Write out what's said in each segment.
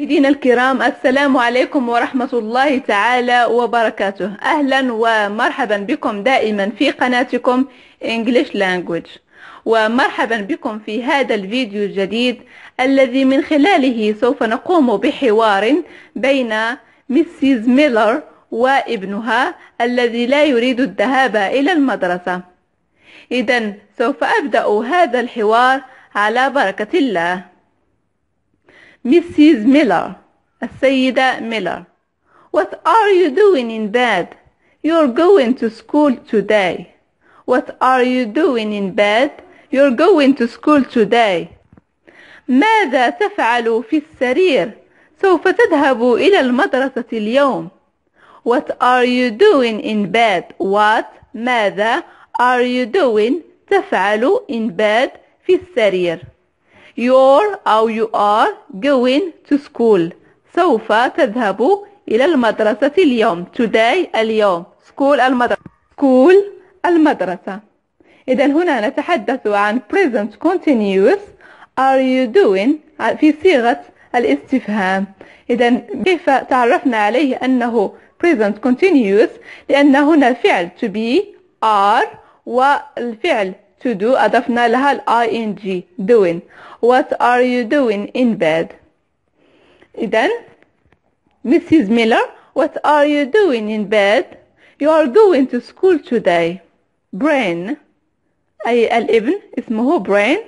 مشاهدينا الكرام السلام عليكم ورحمة الله تعالى وبركاته. أهلا ومرحبا بكم دائما في قناتكم English Language. ومرحبا بكم في هذا الفيديو الجديد الذي من خلاله سوف نقوم بحوار بين ميسيز ميلر وابنها الذي لا يريد الذهاب إلى المدرسة. إذا سوف أبدأ هذا الحوار على بركة الله. Mrs. Miller السيدة ميلر What are you doing in bed? You're going to school today. What are you doing in bed? You're going to school today. ماذا تفعل في السرير؟ سوف تذهب إلى المدرسة اليوم. What are you doing in bed? What ماذا are you doing تفعل in bed في السرير You're أو you are going to school. سوف تذهب إلى المدرسة اليوم. Today اليوم. School المدرسة. School المدرسة. إذا هنا نتحدث عن present continuous. Are you doing? في صيغة الاستفهام. إذا كيف تعرفنا عليه أنه present continuous لأن هنا فعل to be are والفعل to do أضفنا لها ال ing doing what are you doing in bed إذا Mrs. Miller what are you doing in bed you are going to school today brain أي الابن اسمه brain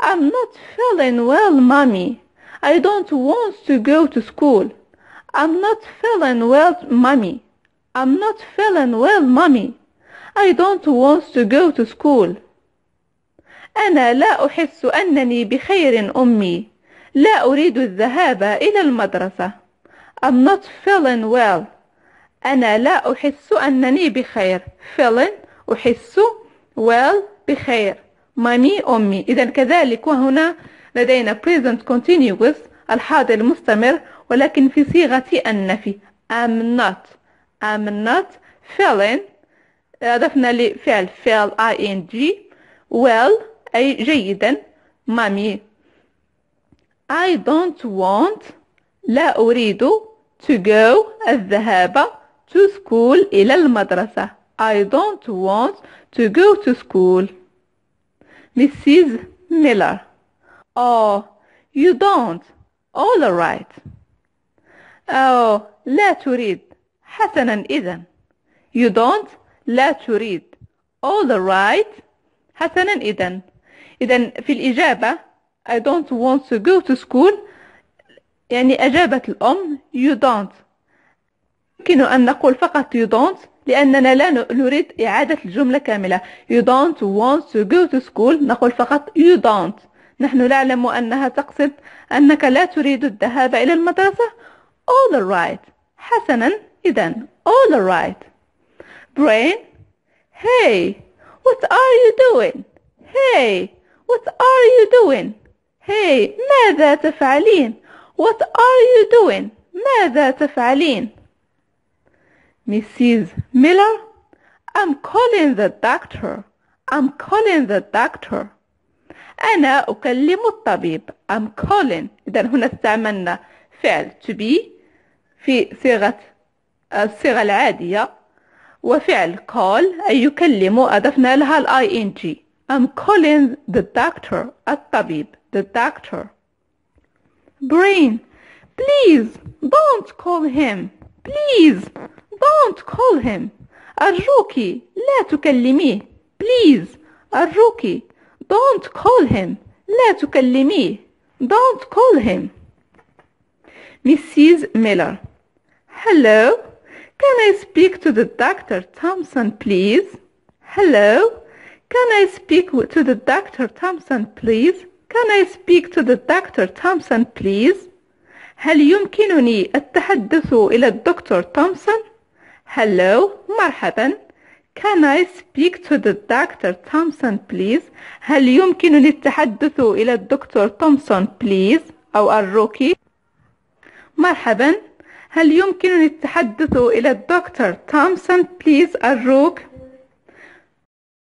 I'm not feeling well mommy I don't want to go to school I'm not feeling well mommy I'm not feeling well mommy I don't want to go to school. أنا لا أحس أنني بخير أمي. لا أريد الذهاب إلى المدرسة. I'm not feeling well. أنا لا أحس أنني بخير. feeling أحس well بخير. مامي أمي. إذا كذلك وهنا لدينا present continuous الحاضر المستمر ولكن في صيغة النفي. I'm not. I'm not feeling أضفنا لفعل فعل ing well أي جيدا مامي I don't want لا أريد to go الذهاب to school إلى المدرسة I don't want to go to school Mrs. Miller Oh you don't all right Oh لا تريد حسنا إذا You don't لا تريد all right. حسنا إذا إذا في الإجابة I don't want to go to school. يعني أجابت الأم you don't. يمكن أن نقول فقط you don't لأننا لا نريد إعادة الجملة كاملة. You don't want to go to school. نقول فقط you don't. نحن نعلم أنها تقصد أنك لا تريد الذهاب إلى المدرسة. All right. حسنا إذا all right. Brain, hey, what are you doing? Hey, what are you doing? Hey, ماذا تفعلين? What are you doing? ماذا تفعلين? Mrs. Miller, I'm calling the doctor. I'm calling the doctor. أنا أكلم الطبيب. I'm calling. إذا هنا استعملنا فعل to be في صيغة الصيغة العادية وفعل call أي يكلم أضفنا لها ال ing I'm calling the doctor الطبيب the doctor brain please don't call him please don't call him أرجوك لا تكلميه please أرجوك don't call him لا تكلميه don't call him Mrs. Miller hello Can I speak to the Dr. Thompson, please? Hello? Can I speak to the Dr. Thompson, please? Can I speak to the Dr. Thompson, please? هل يمكنني التحدث إلى الدكتور تومسون؟ Hello, مرحبا. Can I speak to the Dr. Thompson, please? هل يمكنني التحدث إلى الدكتور تومسون, please? أو الروكي؟ مرحبا. هل يمكنني التحدث إلى الدكتور تومسون بليز أرجوك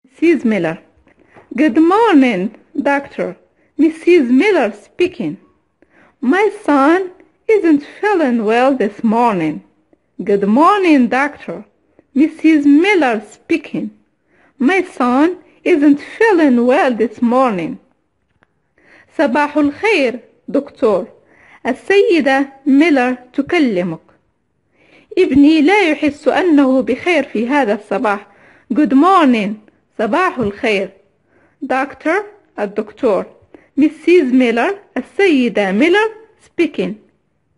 Mrs. Miller Good morning, doctor. Mrs. Miller speaking. My son isn't feeling well this morning. Good morning, doctor. Mrs. Miller speaking. My son isn't feeling well this morning. صباح الخير دكتور السيدة ميلر تكلمك. ابني لا يحس أنه بخير في هذا الصباح. Good morning. صباح الخير. Doctor الدكتور Mrs. ميلر السيدة ميلر speaking.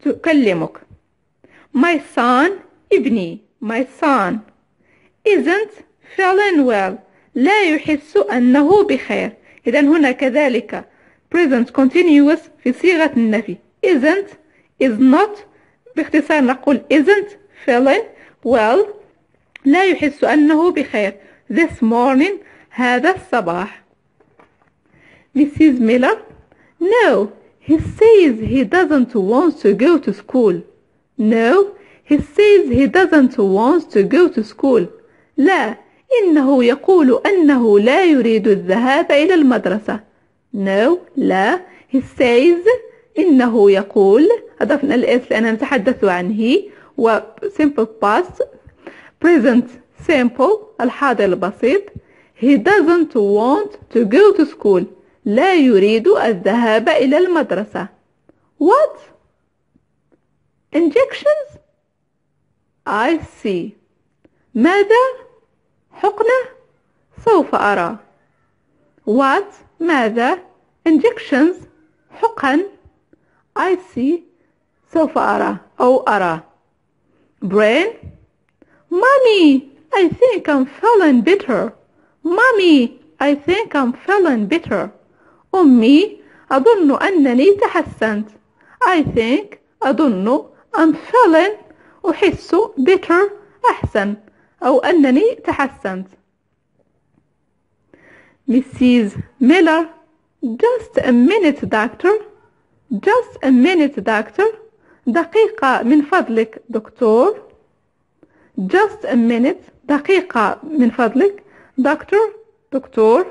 تكلمك. My son ابني. My son. Isn't feeling well? لا يحس أنه بخير. إذا هنا كذلك. Present continuous في صيغة النفي. Isn't is not باختصار نقول isn't feeling well لا يحس أنه بخير this morning هذا الصباح Mrs. Miller No he says he doesn't want to go to school No he says he doesn't want to go to school لا إنه يقول أنه لا يريد الذهاب إلى المدرسة No لا he says إنه يقول أضفنا الإس لأننا نتحدث عن he و simple past present simple الحاضر البسيط. He doesn't want to go to school. لا يريد الذهاب إلى المدرسة. What? Injections? I see. ماذا؟ حقنة؟ سوف أرى. What? ماذا؟ Injections? حقن؟ I see سوف أرى أو أرى brain mommy I think I'm feeling better mommy I think I'm feeling better أمي أظن أنني تحسنت I think أظن I'm feeling أحس better أحسن أو أنني تحسنت Mrs. Miller Just a minute doctor Just a minute doctor. دقيقة من فضلك دكتور Just a minute. دقيقة من فضلك doctor دكتور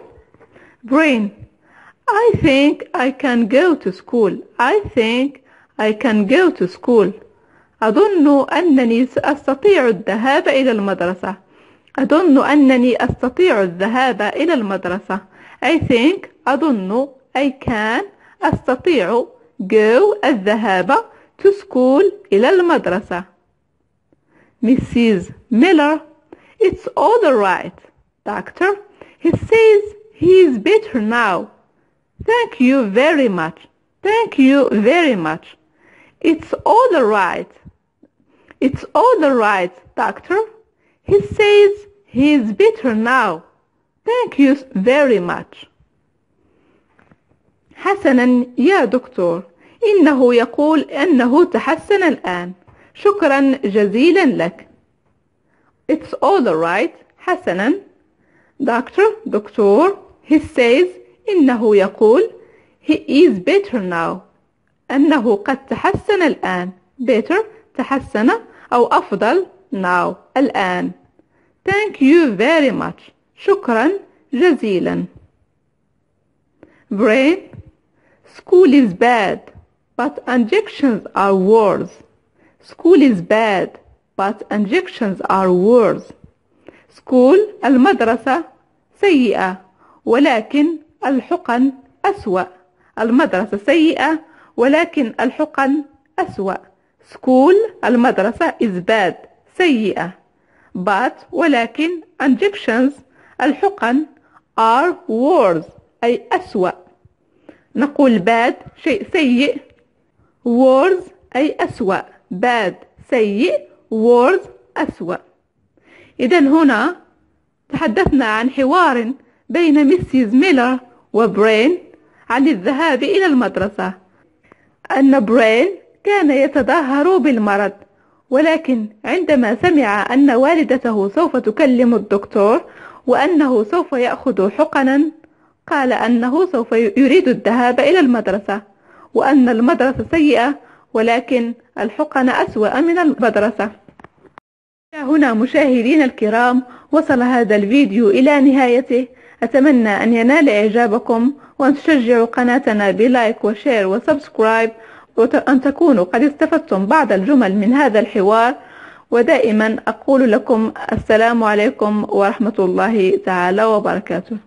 brain. I think I can go to school. I think I can go to school. أظن أنني سأستطيع الذهاب إلى المدرسة. أظن أنني أستطيع الذهاب إلى المدرسة. I think أظن I can أستطيع go الذهاب to school إلى المدرسة Mrs. Miller It's all right Doctor He says he is better now Thank you very much Thank you very much It's all right It's all right Doctor He says he is better now Thank you very much حسنا يا دكتور. إنه يقول أنه تحسن الآن. شكرا جزيلا لك. It's all right. حسنا. Doctor دكتور He says إنه يقول He is better now. أنه قد تحسن الآن. Better تحسن أو أفضل now الآن. Thank you very much. شكرا جزيلا. Brain School is bad but injections are worse. School is bad but injections are worse. School المدرسة سيئة ولكن الحقن أسوأ. المدرسة سيئة ولكن الحقن أسوأ. School المدرسة is bad سيئة. But ولكن injections الحقن are worse أي أسوأ. نقول bad شيء سيء. Worse أي أسوأ. bad سيء worse أسوأ. إذا هنا تحدثنا عن حوار بين Mrs. ميلر وبرين عن الذهاب إلى المدرسة. أن برين كان يتظاهر بالمرض ولكن عندما سمع أن والدته سوف تكلم الدكتور وأنه سوف يأخذ حقنا قال أنه سوف يريد الذهاب إلى المدرسة وأن المدرسة سيئة ولكن الحقن أسوأ من المدرسة. هنا مشاهدين الكرام وصل هذا الفيديو إلى نهايته. أتمنى أن ينال إعجابكم وأن تشجعوا قناتنا ب like و share و subscribe أن تكونوا قد استفدتم بعض الجمل من هذا الحوار. ودائما أقول لكم السلام عليكم ورحمة الله تعالى وبركاته.